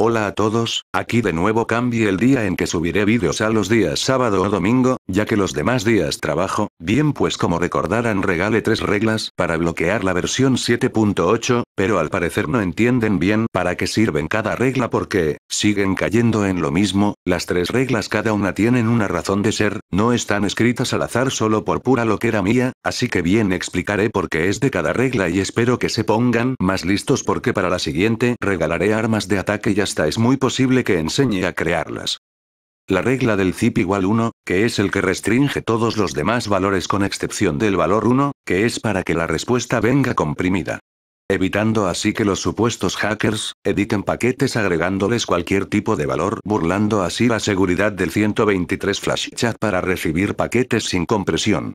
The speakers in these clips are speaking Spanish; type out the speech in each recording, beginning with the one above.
Hola a todos, aquí de nuevo cambie el día en que subiré vídeos a los días sábado o domingo, ya que los demás días trabajo, bien pues como recordarán regale tres reglas para bloquear la versión 7.8, pero al parecer no entienden bien para qué sirven cada regla porque, siguen cayendo en lo mismo, las tres reglas cada una tienen una razón de ser, no están escritas al azar solo por pura loquera mía, así que bien explicaré por qué es de cada regla y espero que se pongan más listos porque para la siguiente regalaré armas de ataque y hasta es muy posible que enseñe a crearlas. La regla del zip igual 1, que es el que restringe todos los demás valores con excepción del valor 1, que es para que la respuesta venga comprimida. Evitando así que los supuestos hackers, editen paquetes agregándoles cualquier tipo de valor burlando así la seguridad del 123 Flash Chat para recibir paquetes sin compresión.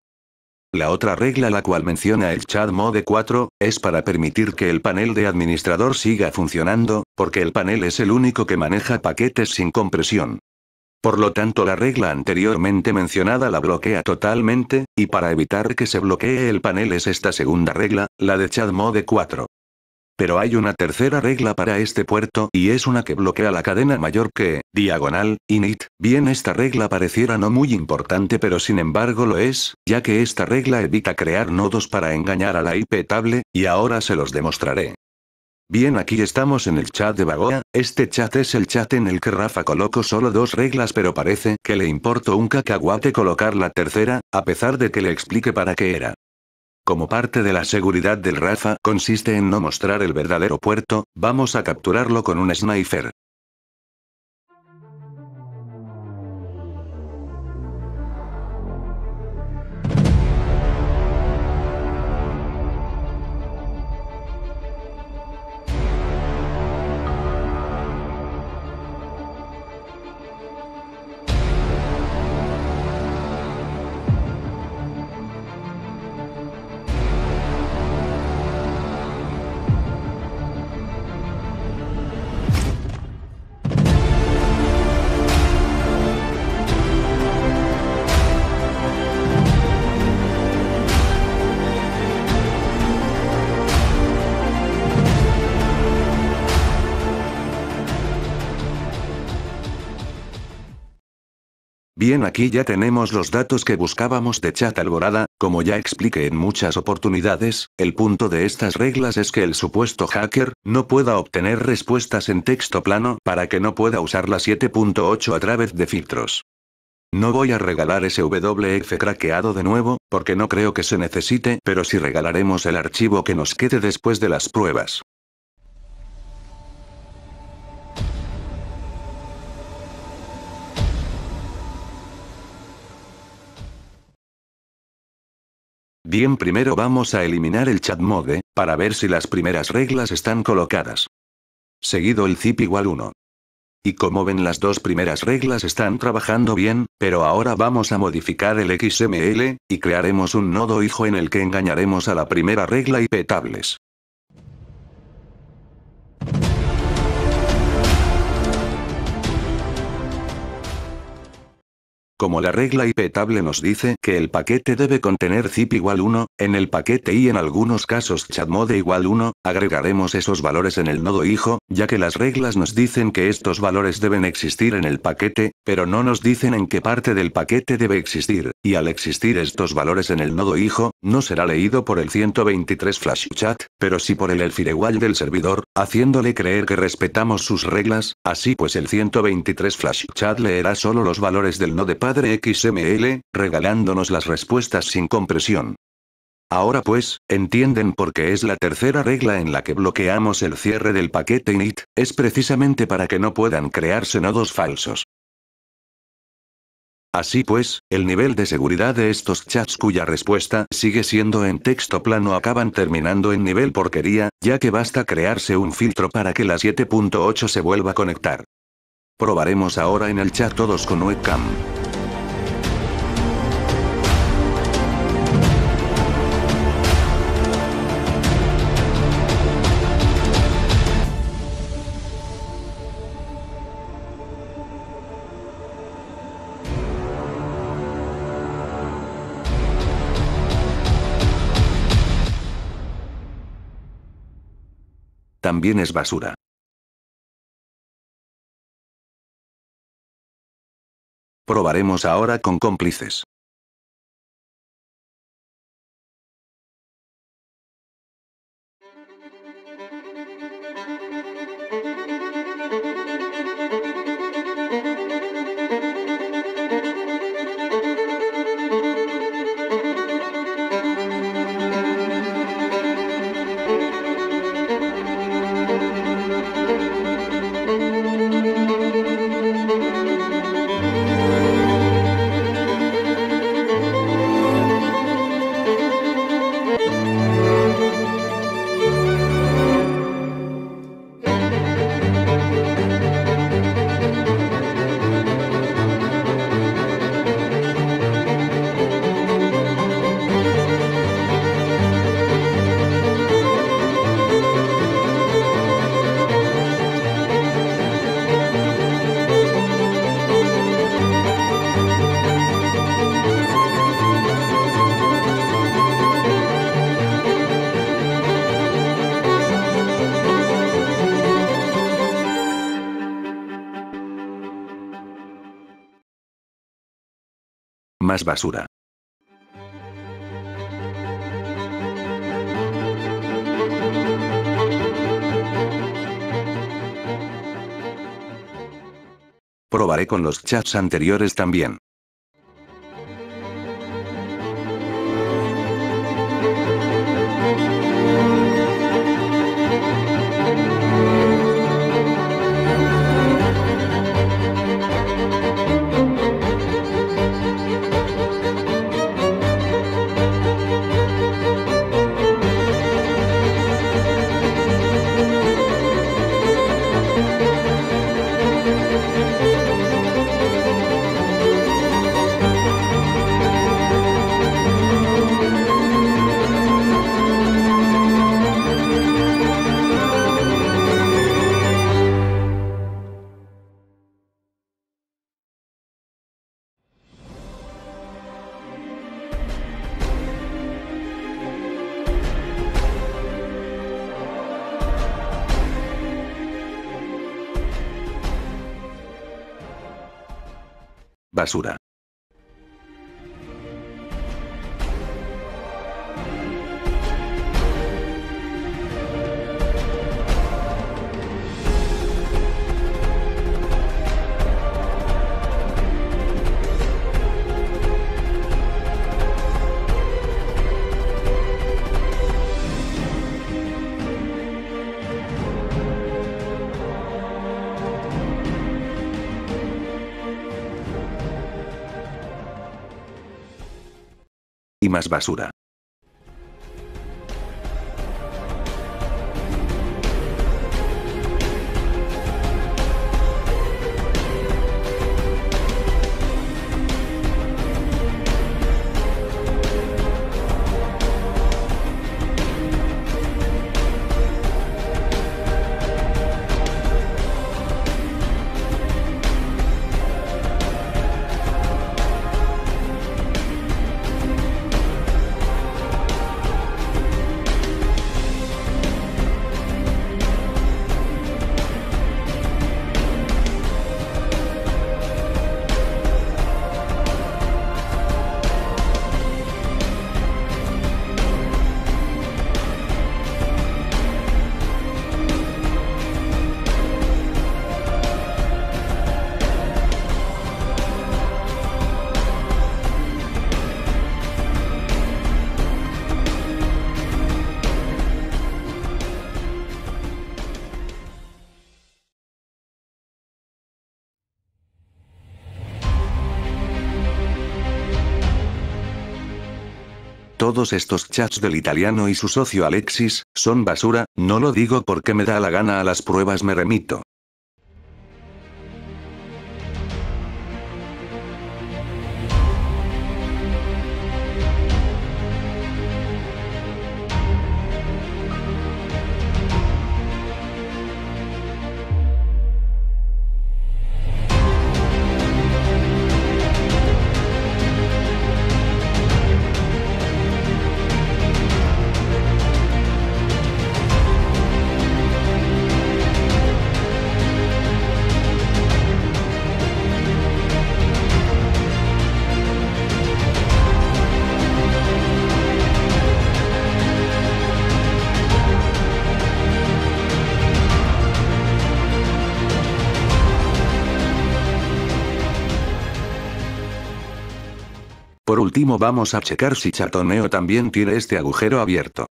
La otra regla la cual menciona el chat mode 4, es para permitir que el panel de administrador siga funcionando, porque el panel es el único que maneja paquetes sin compresión. Por lo tanto la regla anteriormente mencionada la bloquea totalmente, y para evitar que se bloquee el panel es esta segunda regla, la de chat mode 4. Pero hay una tercera regla para este puerto y es una que bloquea la cadena mayor que, diagonal, init, bien esta regla pareciera no muy importante pero sin embargo lo es, ya que esta regla evita crear nodos para engañar a la IP table, y ahora se los demostraré. Bien aquí estamos en el chat de Bagoa, este chat es el chat en el que Rafa colocó solo dos reglas pero parece que le importó un cacahuate colocar la tercera, a pesar de que le explique para qué era. Como parte de la seguridad del Rafa consiste en no mostrar el verdadero puerto, vamos a capturarlo con un sniper. Bien aquí ya tenemos los datos que buscábamos de chat alborada, como ya expliqué en muchas oportunidades, el punto de estas reglas es que el supuesto hacker, no pueda obtener respuestas en texto plano para que no pueda usar la 7.8 a través de filtros. No voy a regalar ese WF craqueado de nuevo, porque no creo que se necesite, pero sí regalaremos el archivo que nos quede después de las pruebas. Bien primero vamos a eliminar el chat mode, para ver si las primeras reglas están colocadas. Seguido el zip igual 1. Y como ven las dos primeras reglas están trabajando bien, pero ahora vamos a modificar el XML, y crearemos un nodo hijo en el que engañaremos a la primera regla y petables. Como la regla IP table nos dice que el paquete debe contener zip igual 1, en el paquete y en algunos casos chatmode igual 1, agregaremos esos valores en el nodo hijo, ya que las reglas nos dicen que estos valores deben existir en el paquete, pero no nos dicen en qué parte del paquete debe existir, y al existir estos valores en el nodo hijo, no será leído por el 123 flash chat, pero sí por el el firewall del servidor, haciéndole creer que respetamos sus reglas, así pues el 123 flash chat leerá solo los valores del nodo padre XML, regalándonos las respuestas sin compresión. Ahora pues, entienden por qué es la tercera regla en la que bloqueamos el cierre del paquete init, es precisamente para que no puedan crearse nodos falsos. Así pues, el nivel de seguridad de estos chats cuya respuesta sigue siendo en texto plano acaban terminando en nivel porquería, ya que basta crearse un filtro para que la 7.8 se vuelva a conectar. Probaremos ahora en el chat todos con webcam. también es basura. Probaremos ahora con cómplices. Más basura. Probaré con los chats anteriores también. Basura. Y más basura. Todos estos chats del italiano y su socio Alexis, son basura, no lo digo porque me da la gana a las pruebas me remito. Por último vamos a checar si Chatoneo también tiene este agujero abierto.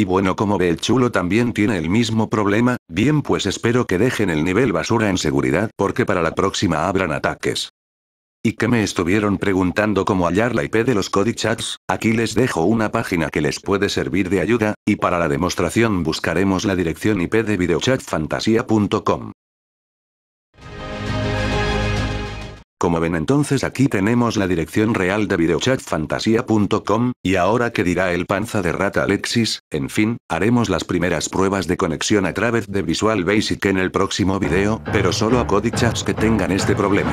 Y bueno como ve el chulo también tiene el mismo problema, bien pues espero que dejen el nivel basura en seguridad porque para la próxima habrán ataques. Y que me estuvieron preguntando cómo hallar la IP de los Chats, aquí les dejo una página que les puede servir de ayuda, y para la demostración buscaremos la dirección IP de videochatfantasia.com. Como ven entonces aquí tenemos la dirección real de videochatfantasia.com, y ahora que dirá el panza de rata Alexis, en fin, haremos las primeras pruebas de conexión a través de Visual Basic en el próximo video, pero solo a Chats que tengan este problema.